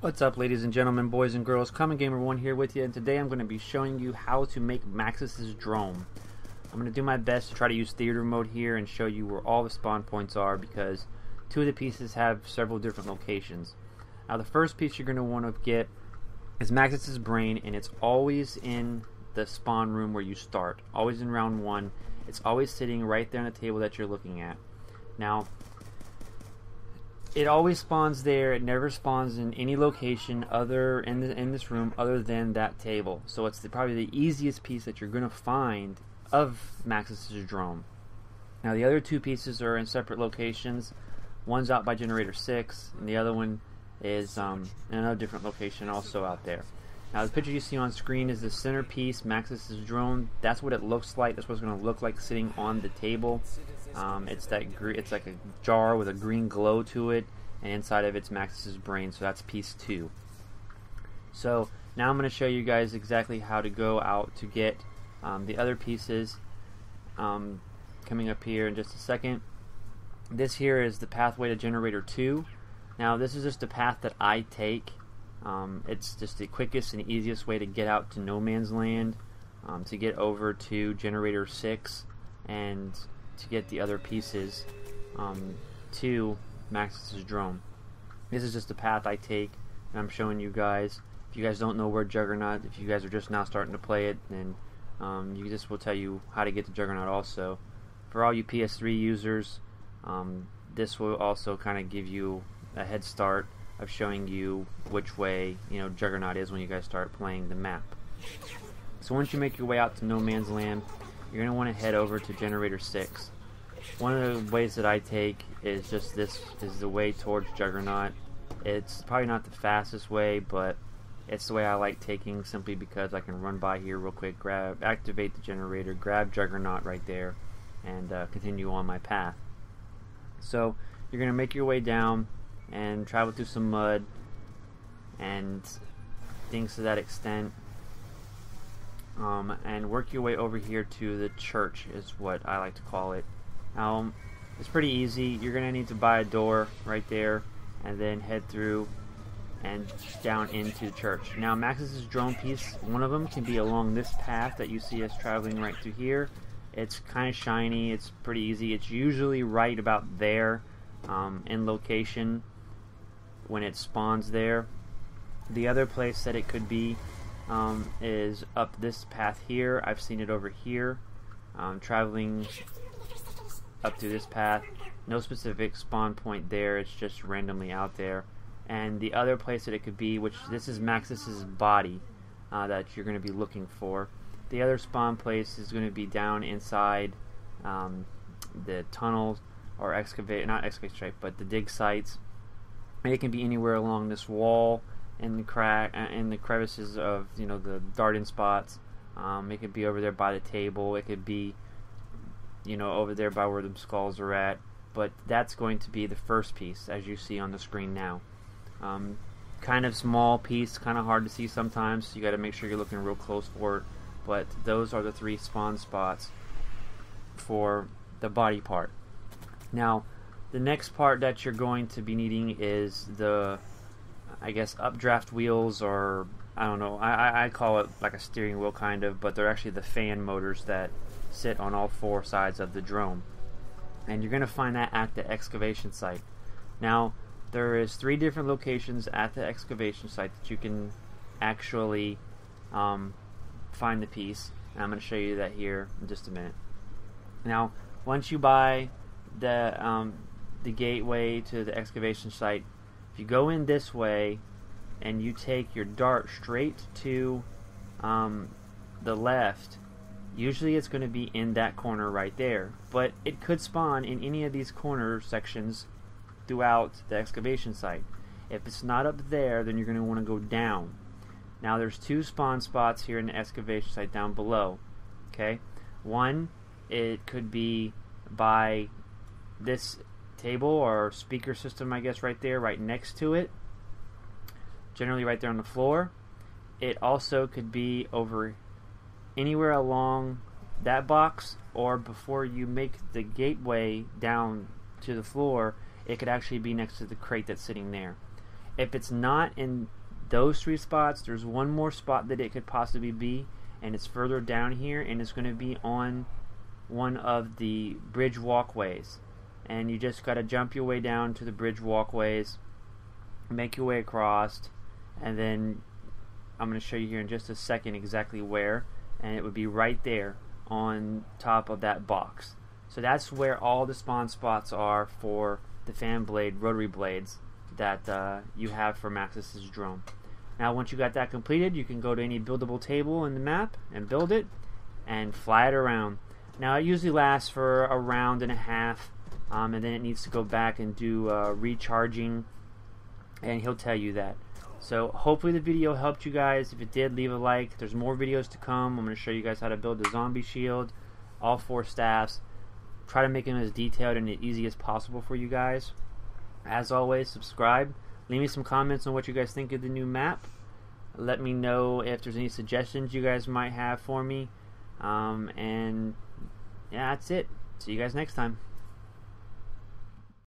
What's up ladies and gentlemen, boys and girls, Common Gamer 1 here with you and today I'm going to be showing you how to make Maxis's drone. I'm going to do my best to try to use theater mode here and show you where all the spawn points are because two of the pieces have several different locations. Now the first piece you're going to want to get is Maxis's brain and it's always in the spawn room where you start. Always in round 1. It's always sitting right there on the table that you're looking at. Now it always spawns there. It never spawns in any location other in the, in this room other than that table. So it's the, probably the easiest piece that you're going to find of Maxis's drone. Now the other two pieces are in separate locations. One's out by generator six, and the other one is um, in another different location, also out there. Now the picture you see on screen is the centerpiece, Maxis's drone. That's what it looks like. That's what it's going to look like sitting on the table. Um, it's that it's like a jar with a green glow to it, and inside of it's Maxis's brain. So that's piece two. So now I'm going to show you guys exactly how to go out to get um, the other pieces. Um, coming up here in just a second. This here is the pathway to generator 2. Now this is just a path that I take um, it's just the quickest and easiest way to get out to no man's land, um, to get over to generator 6, and to get the other pieces um, to Maxis's drone. This is just the path I take, and I'm showing you guys. If you guys don't know where Juggernaut, if you guys are just now starting to play it, then um, you just will tell you how to get to Juggernaut also. For all you PS3 users, um, this will also kind of give you a head start of showing you which way you know Juggernaut is when you guys start playing the map. So once you make your way out to No Man's Land, you're going to want to head over to Generator 6. One of the ways that I take is just this is the way towards Juggernaut. It's probably not the fastest way, but it's the way I like taking simply because I can run by here real quick, grab, activate the generator, grab Juggernaut right there, and uh, continue on my path. So you're going to make your way down and travel through some mud and things to that extent. Um, and work your way over here to the church is what I like to call it. Now, it's pretty easy. You're going to need to buy a door right there and then head through and down into the church. Now, Maxis's drone piece, one of them can be along this path that you see us traveling right through here. It's kind of shiny. It's pretty easy. It's usually right about there um, in location when it spawns there. The other place that it could be um, is up this path here. I've seen it over here. Um, traveling up to this path. No specific spawn point there. It's just randomly out there. And the other place that it could be, which this is Maxis's body uh, that you're going to be looking for. The other spawn place is going to be down inside um, the tunnels or excavate, not excavate stripe, but the dig sites it can be anywhere along this wall in the crack uh, in the crevices of you know the darting spots. Um, it could be over there by the table. It could be you know over there by where the skulls are at. But that's going to be the first piece, as you see on the screen now. Um, kind of small piece, kind of hard to see sometimes. So You got to make sure you're looking real close for it. But those are the three spawn spots for the body part. Now, the next part that you're going to be needing is the, I guess, updraft wheels, or I don't know. I, I call it like a steering wheel kind of, but they're actually the fan motors that sit on all four sides of the drone. And you're going to find that at the excavation site. Now, there is three different locations at the excavation site that you can actually um, find the piece. And I'm going to show you that here in just a minute. Now, once you buy the um, the gateway to the excavation site. If you go in this way and you take your dart straight to um, the left, usually it's going to be in that corner right there. But it could spawn in any of these corner sections throughout the excavation site. If it's not up there, then you're going to want to go down. Now there's two spawn spots here in the excavation site down below. Okay, one it could be by this table or speaker system, I guess, right there, right next to it. Generally, right there on the floor. It also could be over anywhere along that box or before you make the gateway down to the floor, it could actually be next to the crate that's sitting there. If it's not in those three spots, there's one more spot that it could possibly be, and it's further down here, and it's going to be on one of the bridge walkways. And you just got to jump your way down to the bridge walkways, make your way across, and then I'm going to show you here in just a second exactly where, and it would be right there on top of that box. So that's where all the spawn spots are for the fan blade rotary blades that uh, you have for Maxis's drone. Now once you got that completed, you can go to any buildable table in the map and build it and fly it around. Now it usually lasts for a round and a half um, and then it needs to go back and do uh, recharging and he'll tell you that. So hopefully the video helped you guys. If it did, leave a like. There's more videos to come. I'm going to show you guys how to build the zombie shield, all four staffs. Try to make them as detailed and as easy as possible for you guys. As always, subscribe. Leave me some comments on what you guys think of the new map. Let me know if there's any suggestions you guys might have for me. Um, and yeah, that's it. See you guys next time.